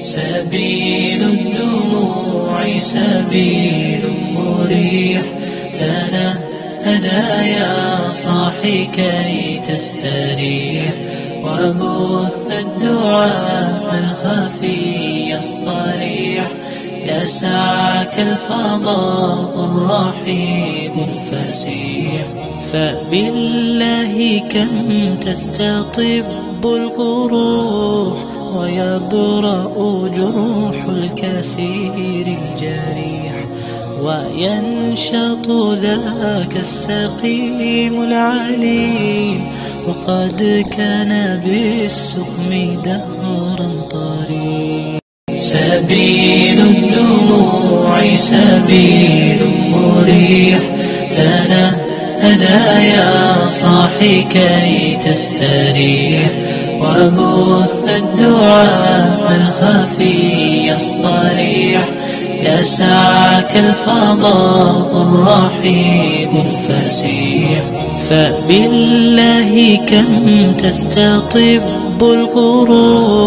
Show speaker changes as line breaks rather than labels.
سبيل الدموع سبيل مريح. تنهدى يا صاحي كي تستريح. وبث الدعاء الخفي الصريح. يسعك الفضاء الرحيب الفسيح. فبالله كم تستطب القروح ويبرأ جروح الكثير الجريح وينشط ذاك السقيم العليل وقد كان بالسقم دهرا طريق سبيل الدموع سبيل مريح. تنهدى يا صاحي كي تستريح. وبث الدعاء الخفي الصريح. يسعك الفضاء الرحيب الفسيح. فبالله كم تستطب القروب